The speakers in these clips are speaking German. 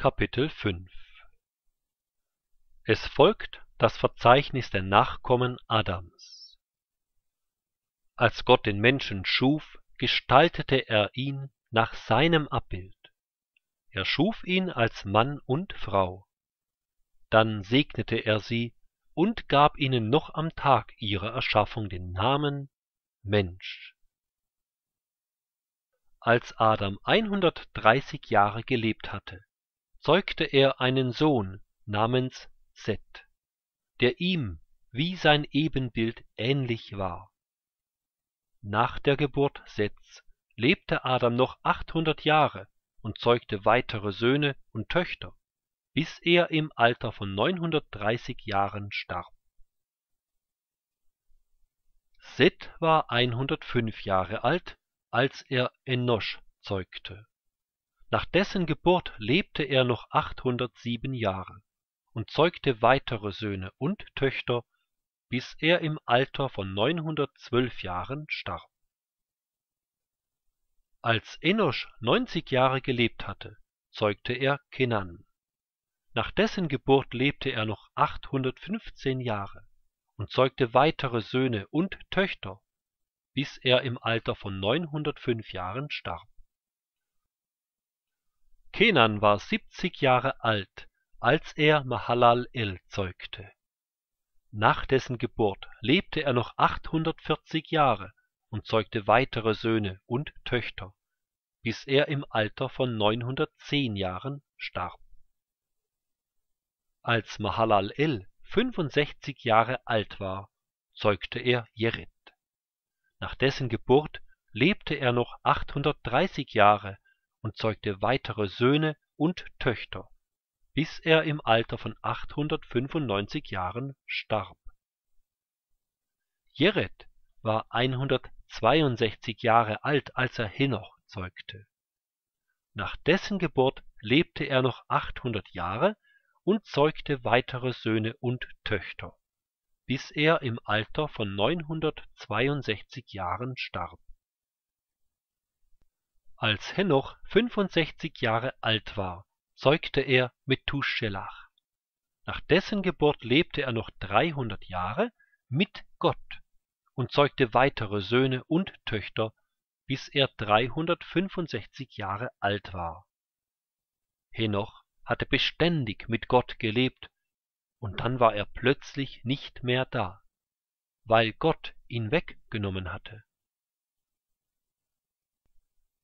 Kapitel 5 Es folgt das Verzeichnis der Nachkommen Adams. Als Gott den Menschen schuf, gestaltete er ihn nach seinem Abbild. Er schuf ihn als Mann und Frau. Dann segnete er sie und gab ihnen noch am Tag ihrer Erschaffung den Namen Mensch. Als Adam 130 Jahre gelebt hatte, zeugte er einen Sohn namens Seth, der ihm wie sein Ebenbild ähnlich war. Nach der Geburt Seths lebte Adam noch 800 Jahre und zeugte weitere Söhne und Töchter, bis er im Alter von 930 Jahren starb. Seth war 105 Jahre alt, als er Enosch zeugte. Nach dessen Geburt lebte er noch 807 Jahre und zeugte weitere Söhne und Töchter, bis er im Alter von 912 Jahren starb. Als Enosch 90 Jahre gelebt hatte, zeugte er Kenan. Nach dessen Geburt lebte er noch 815 Jahre und zeugte weitere Söhne und Töchter, bis er im Alter von 905 Jahren starb. Kenan war 70 Jahre alt, als er Mahalalel zeugte. Nach dessen Geburt lebte er noch 840 Jahre und zeugte weitere Söhne und Töchter, bis er im Alter von 910 Jahren starb. Als Mahalalel 65 Jahre alt war, zeugte er Jered. Nach dessen Geburt lebte er noch 830 Jahre und zeugte weitere Söhne und Töchter, bis er im Alter von 895 Jahren starb. Jered war 162 Jahre alt, als er Henoch zeugte. Nach dessen Geburt lebte er noch 800 Jahre und zeugte weitere Söhne und Töchter bis er im Alter von 962 Jahren starb. Als Henoch 65 Jahre alt war, zeugte er Methuselach. Nach dessen Geburt lebte er noch 300 Jahre mit Gott und zeugte weitere Söhne und Töchter, bis er 365 Jahre alt war. Henoch hatte beständig mit Gott gelebt und dann war er plötzlich nicht mehr da, weil Gott ihn weggenommen hatte.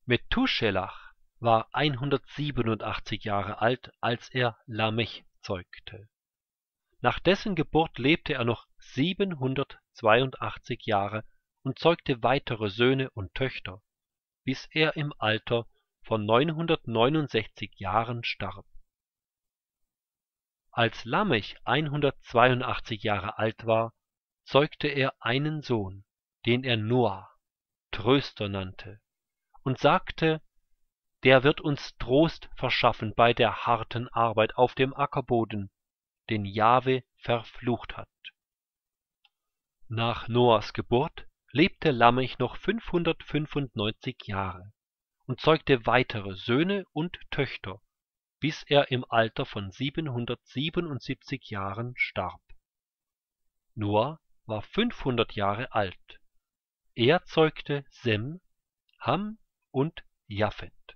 Methuselach war 187 Jahre alt, als er Lamech zeugte. Nach dessen Geburt lebte er noch 782 Jahre und zeugte weitere Söhne und Töchter, bis er im Alter von 969 Jahren starb. Als Lamech 182 Jahre alt war, zeugte er einen Sohn, den er Noah, Tröster nannte, und sagte, der wird uns Trost verschaffen bei der harten Arbeit auf dem Ackerboden, den Jahwe verflucht hat. Nach Noahs Geburt lebte Lamech noch 595 Jahre und zeugte weitere Söhne und Töchter bis er im Alter von 777 Jahren starb. Noah war 500 Jahre alt. Er zeugte Sem, Ham und Japhet